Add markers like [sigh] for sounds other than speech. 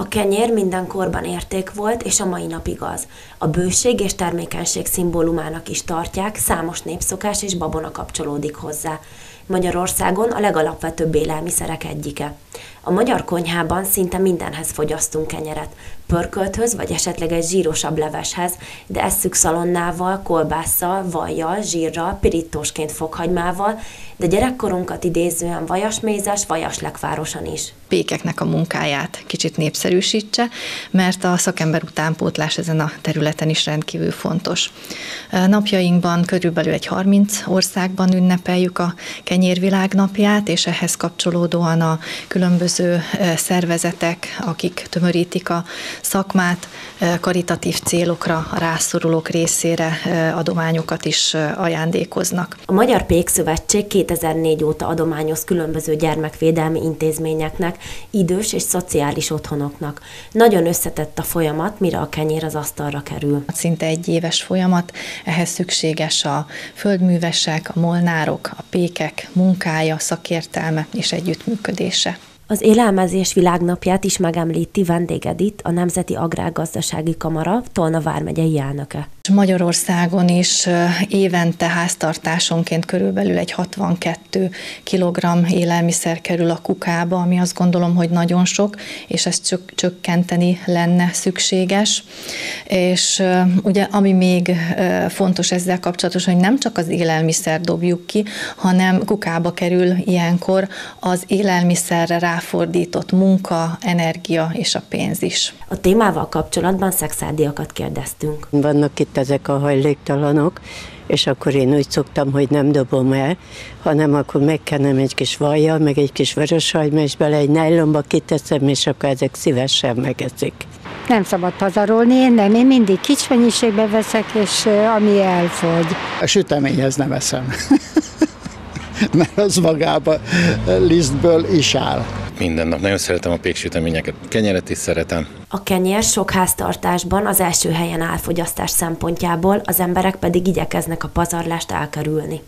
A kenyér minden korban érték volt, és a mai napig az. A bőség és termékenység szimbólumának is tartják, számos népszokás és babona kapcsolódik hozzá. Magyarországon a legalapvetőbb élelmiszerek egyike. A magyar konyhában szinte mindenhez fogyasztunk kenyeret, pörkölthöz vagy esetleg egy zsírosabb leveshez, de esszük szalonnával, kolbásszal, vajjal, zsírral, pirítósként fokhagymával, de gyerekkorunkat idézően vajasmézes, vajaslekvárosan is. Pékeknek a munkáját kicsit népszerűsítse, mert a szakember utánpótlás ezen a területen is rendkívül fontos. Napjainkban körülbelül egy 30 országban ünnepeljük a kenyérvilágnapját, és ehhez kapcsolódóan a különböző szervezetek, akik tömörítik a szakmát, karitatív célokra, a rászorulók részére adományokat is ajándékoznak. A Magyar Pékszövetség 2004 óta adományoz különböző gyermekvédelmi intézményeknek, idős és szociális otthonoknak. Nagyon összetett a folyamat, mire a kenyér az asztalra kerül. Szinte egy éves folyamat, ehhez szükséges a földművesek, a molnárok, a pékek munkája, szakértelme és együttműködése. Az Élelmezés Világnapját is megemlíti vendéged itt, a Nemzeti Agrárgazdasági Kamara, Tolna vármegyei elnöke. Magyarországon is évente háztartásonként körülbelül egy 62 kg élelmiszer kerül a kukába, ami azt gondolom, hogy nagyon sok, és ezt csökkenteni lenne szükséges. És ugye ami még fontos ezzel kapcsolatos, hogy nem csak az élelmiszer dobjuk ki, hanem kukába kerül ilyenkor az élelmiszerre ráfordított munka, energia és a pénz is. A témával kapcsolatban szexádiakat kérdeztünk. Vannak itt ezek a hajléktalanok, és akkor én úgy szoktam, hogy nem dobom el, hanem akkor megkenem egy kis vajjal, meg egy kis vöröshagyma, és bele egy nejlomba kiteszem, és akkor ezek szívesen megeszik. Nem szabad pazarolni, nem, én mindig kis mennyiségbe veszek, és ami elfogy. A süteményhez nem eszem, [laughs] mert az magába lisztből is áll minden nap. Nagyon szeretem a péksüteményeket, kenyeret is szeretem. A kenyér sok háztartásban az első helyen áll fogyasztás szempontjából, az emberek pedig igyekeznek a pazarlást elkerülni.